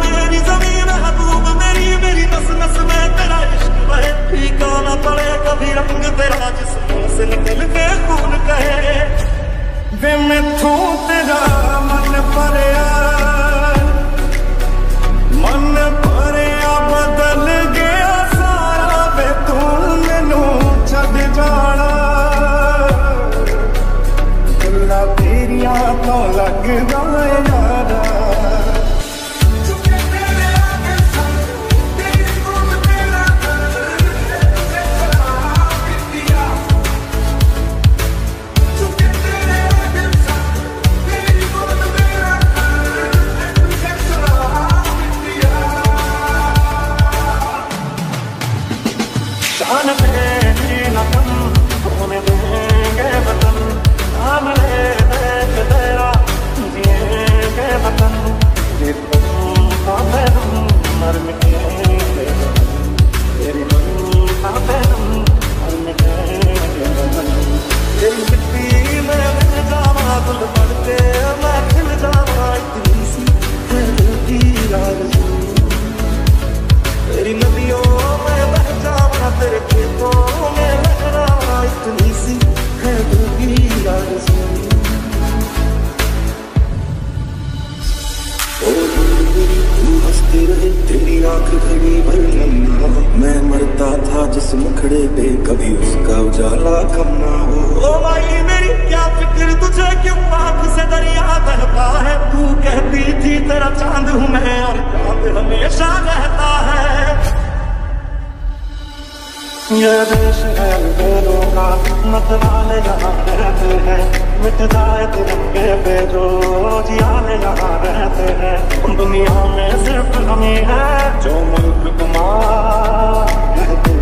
मेरी ज़मीन महबूब मेरी मेरी नस नस में तेरा इश्क बहे पड़े कभी रंग तेरा जिस मुँह से निकल के मैं तू तेरा मन पर मैं मरता था जिस मुखड़े पे कभी उसका उजाला कम हो ओ माई मेरी क्या फ़िक्र तुझे क्यों आँख से दरिया बहता है? तू कहती थी, तेरा चाँद हूँ मैं और चाँद हमेशा रहता है। ये देश है बेलों का मतवाले यहाँ रहते हैं। मिट जाए तिरंगे पे जो जियाले यहाँ रहते हैं। दुनिया में सिर्फ़ हमी है जो मुल्क कुमार कहते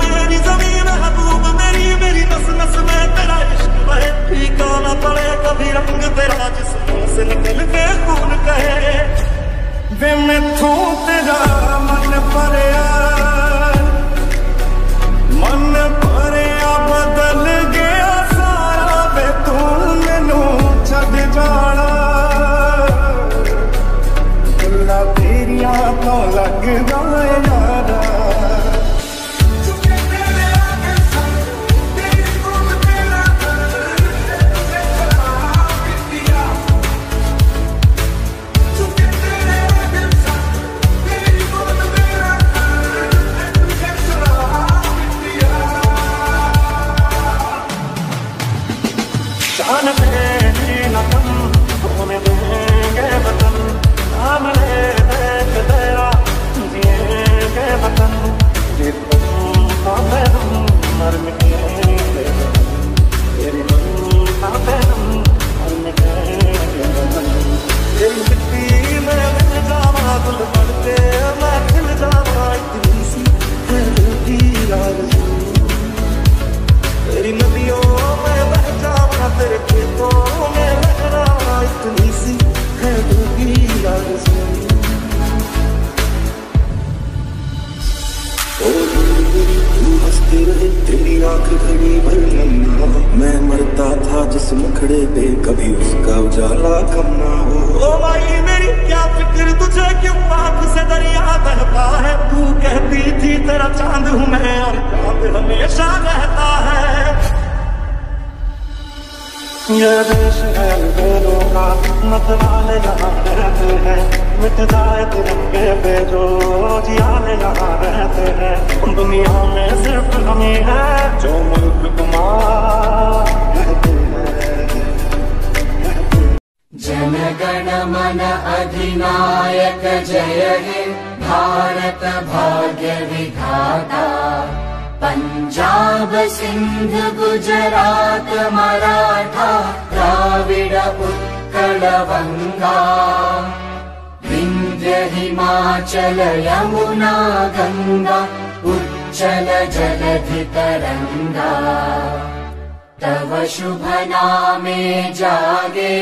मेरी ज़मीन महबूब मेरी मेरी नस नस में तेरा इश्क कभी रंग से निकल के खून कहे वे थू तेरा ਤੇਰੀਆਂ ਤੋਂ ਲੱਗਦਾ ਏ ये देश है अंधेरों का मतवाले यहाँ रहते हैं। मिट जाए तिरंगे पे जो यहाँ रहते हैं। दुनिया में सिर्फ़ हम ही जो मुल्क कुमार। कहते हैं जनगण मन अधिनायक जय हे भारत भाग्य विधाता। पञ्जाब सिन्ध गुजरात मराठा द्राविड उत्कल वङ्गा विन्ध्य हिमाचल यमुना गङ्गा उच्चल जलधि तरङ्गा तव शुभ नामे जागे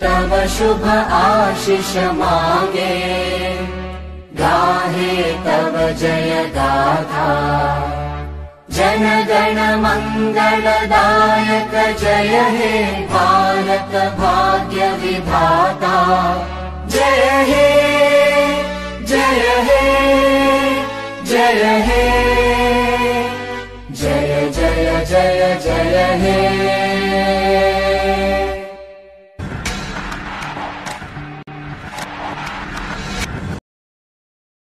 तव शुभ आशिष मागे। गाहे तव जय गाथा जन गण मङ्गलदायक जय हे भारत भाग्य विधाता जय हे जय हे जय हे। जय जय जय जय हे